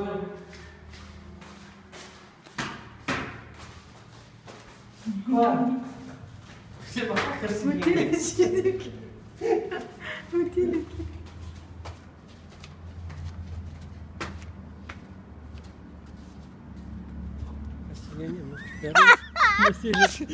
Понял? Ладно. Все пока красивее. Бутылочки. Бутылочки. Красивее немножко.